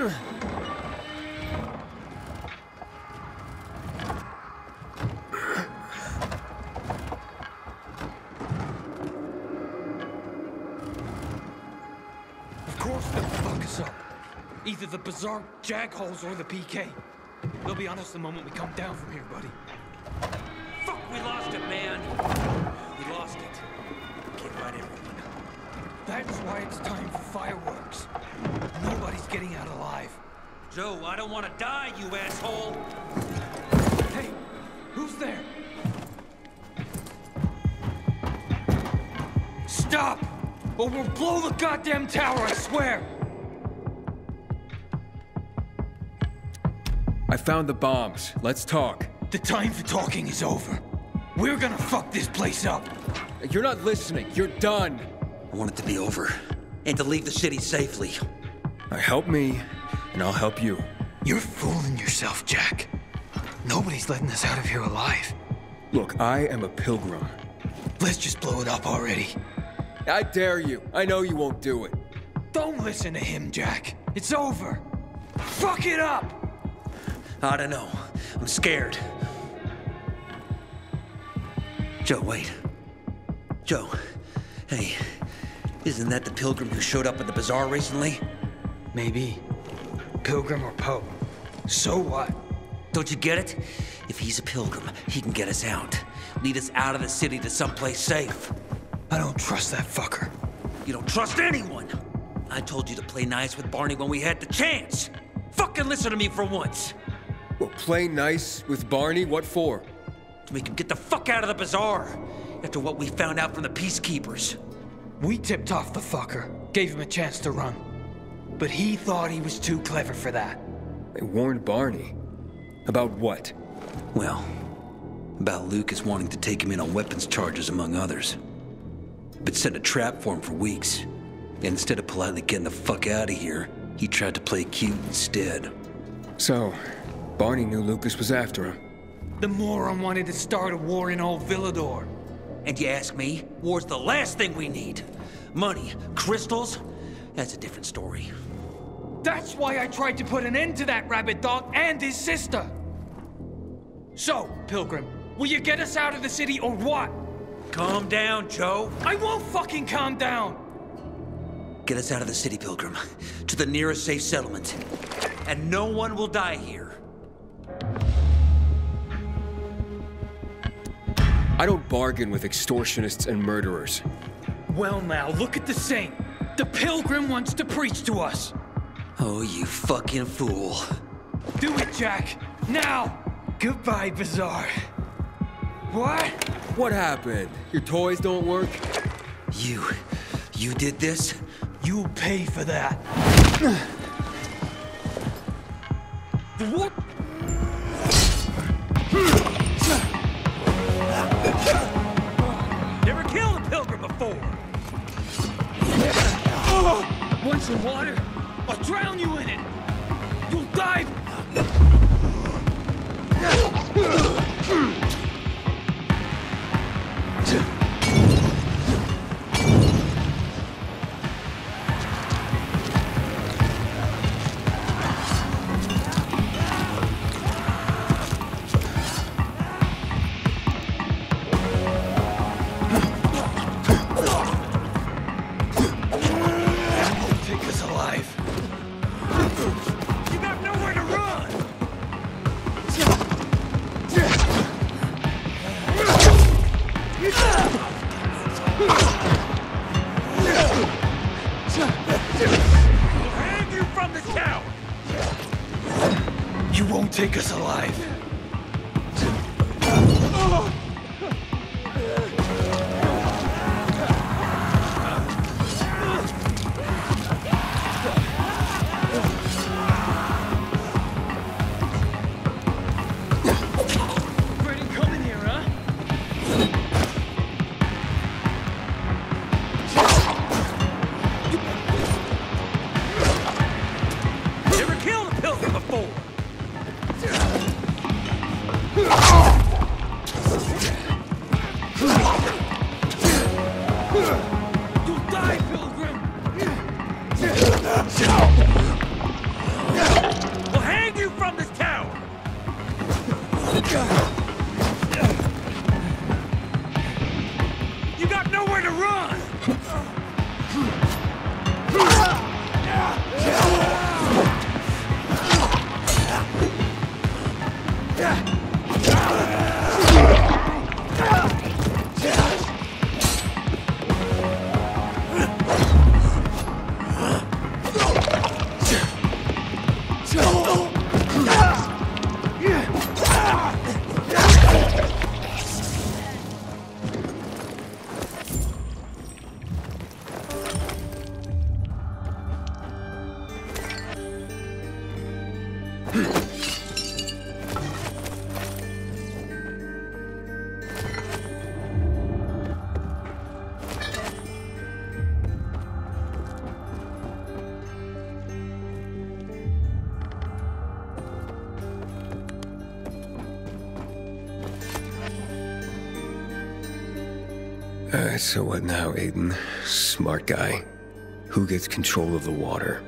Of course they'll fuck us up. Either the Bazaar Jagholes or the PK. They'll be on us the moment we come down from here, buddy. Fuck, we lost it, man. That's why it's time for fireworks. Nobody's getting out alive. Joe, I don't want to die, you asshole. Hey, who's there? Stop! Or we'll blow the goddamn tower, I swear! I found the bombs. Let's talk. The time for talking is over. We're gonna fuck this place up. You're not listening. You're done. I want it to be over. And to leave the city safely. Now help me, and I'll help you. You're fooling yourself, Jack. Nobody's letting us out of here alive. Look, I am a pilgrim. Let's just blow it up already. I dare you. I know you won't do it. Don't listen to him, Jack. It's over. Fuck it up! I don't know. I'm scared. Joe, wait. Joe, hey, isn't that the pilgrim who showed up at the bazaar recently? Maybe. Pilgrim or Pope. So what? Don't you get it? If he's a pilgrim, he can get us out. Lead us out of the city to someplace safe. I don't trust that fucker. You don't trust anyone. I told you to play nice with Barney when we had the chance. Fucking listen to me for once. Well, play nice with Barney? What for? To make him get the fuck out of the bazaar. After what we found out from the peacekeepers. We tipped off the fucker, gave him a chance to run. But he thought he was too clever for that. They warned Barney. About what? Well, about Lucas wanting to take him in on weapons charges, among others. But set a trap for him for weeks. And instead of politely getting the fuck out of here, he tried to play cute instead. So, Barney knew Lucas was after him. The moron wanted to start a war in old Villedor. And you ask me, war's the last thing we need. Money, crystals, that's a different story. That's why I tried to put an end to that rabbit dog and his sister. So, Pilgrim, will you get us out of the city or what? Calm down, Joe. I won't fucking calm down! Get us out of the city, Pilgrim, to the nearest safe settlement. And no one will die here. I don't bargain with extortionists and murderers. Well now, look at the saint. The Pilgrim wants to preach to us. Oh, you fucking fool. Do it, Jack. Now! Goodbye, Bazaar. What? What happened? Your toys don't work? You. you did this? You'll pay for that. what? Killed a pilgrim before! Want some water? I'll drown you in it. You'll die. You won't take us alive. We'll hang you from this tower! Uh, so what now, Aiden? Smart guy. Who gets control of the water?